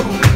Whoa.